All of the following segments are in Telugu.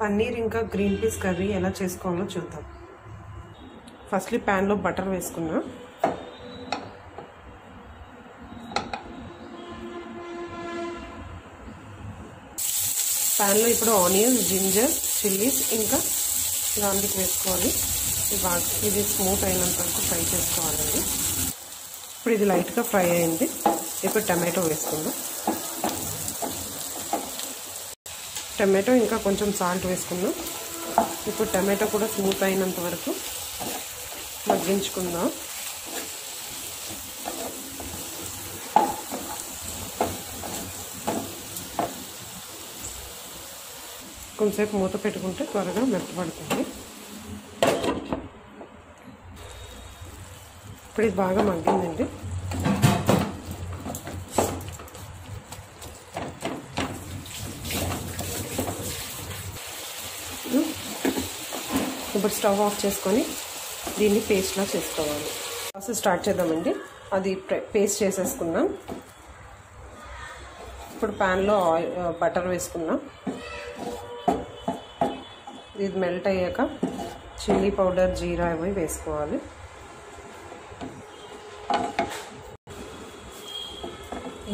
పన్నీర్ ఇంకా గ్రీన్ పీస్ కర్రీ ఎలా చేసుకోవాలో చూద్దాం. ఫస్ట్లీ ప్యాన్లో బటర్ వేసుకున్నా ప్యాన్లో ఇప్పుడు ఆనియన్స్ జింజర్ చిల్లీస్ ఇంకా గార్లిక్ వేసుకోవాలి. బాగా ఇది స్మూత్ అయినంత వరకు ఫ్రై చేసుకోవాలండి. ఇప్పుడు ఇది లైట్గా ఫ్రై అయింది. ఇప్పుడు టమాటో వేసుకుందాం. టమాటో ఇంకా కొంచెం సాల్ట్ వేసుకుందాం. ఇప్పుడు టమాటో కూడా స్మూత్ అయినంత వరకు మగ్గించుకుందాం. కొంచెంసేపు మూత పెట్టుకుంటే త్వరగా మెత్తపడుతుంది ఇప్పుడు ఇది బాగా మగ్గిందండి. ఇప్పుడు స్టవ్ ఆఫ్ చేసుకొని దీన్ని పేస్ట్లా చేసుకోవాలి. ప్రాసెస్ స్టార్ట్ చేద్దామండి. అది పేస్ట్ చేసేసుకున్నాం ఇప్పుడు ప్యాన్లో ఆయిల్ బటర్ వేసుకున్నాం ఇది మెల్ట్ అయ్యాక చిల్లీ పౌడర్ జీరా ఇవి వేసుకోవాలి.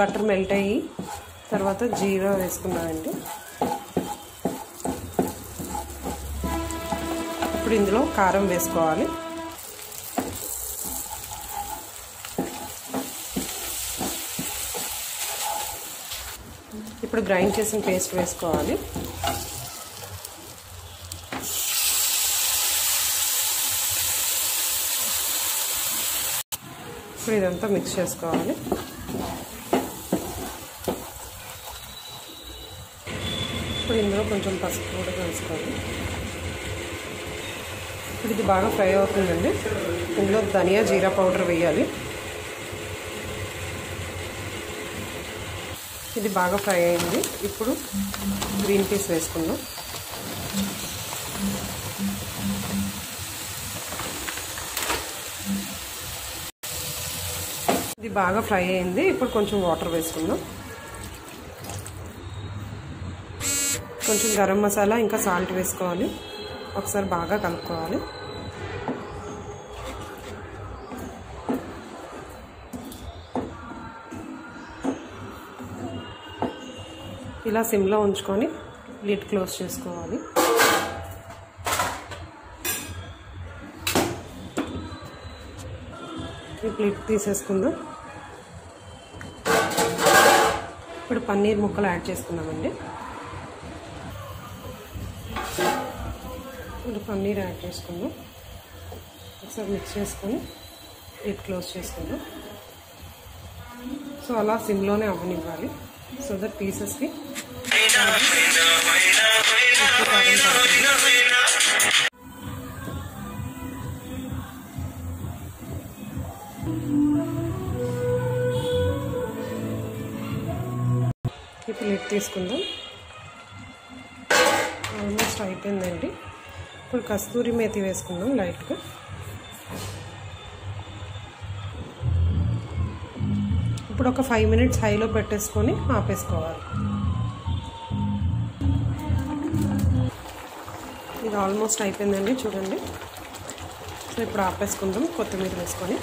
బటర్ మెల్ట్ అయ్యి తర్వాత జీరా వేసుకున్నామండి ఇప్పుడు ఇందులో కారం వేసుకోవాలి. ఇప్పుడు గ్రైండ్ చేసిన పేస్ట్ వేసుకోవాలి. ఇప్పుడు ఇదంతా మిక్స్ చేసుకోవాలి. ఇప్పుడు ఇందులో కొంచెం పసుపు కూడా వేసుకోవాలి. ఇప్పుడు ఇది బాగా ఫ్రై అవుతుందండి. ఇందులో ధనియా జీరా పౌడర్ వేయాలి. ఇది బాగా ఫ్రై అయింది. ఇప్పుడు గ్రీన్ పీస్ వేసుకుందాం. ఇది బాగా ఫ్రై అయింది. ఇప్పుడు కొంచెం వాటర్ వేసుకుందాం. కొంచెం గరం మసాలా ఇంకా సాల్ట్ వేసుకోవాలి. ఒకసారి బాగా కలుపుకోవాలి. ఇలా సిమ్లో ఉంచుకొని లిడ్ క్లోజ్ చేసుకోవాలి. ఇప్పుడు లిడ్ తీసేసుకుందాం. ఇప్పుడు పన్నీర్ ముక్కలు యాడ్ చేసుకుందామండి. ఇప్పుడు పన్నీర్ యాడ్ చేసుకుందాం. ఒకసారి మిక్స్ చేసుకొని లిడ్ క్లోజ్ చేసుకుందాం. సో అలా సిమ్లోనే అవ్వనివ్వాలి. సో దట్ పీసెస్కి ఇప్పుడు లిట్ తీసుకుందాం. ఆల్మోస్ట్ అయిపోయిందండి. ఇప్పుడు కస్తూరి మేతి వేసుకుందాం లైట్గా. ఇప్పుడు ఒక ఫైవ్ మినిట్స్ హైలో పెట్టేసుకొని ఆపేసుకోవాలి. ఇది ఆల్మోస్ట్ అయిపోయిందండి చూడండి. సో ఇప్పుడు ఆపేసుకుందాం కొత్తిమీర వేసుకొని.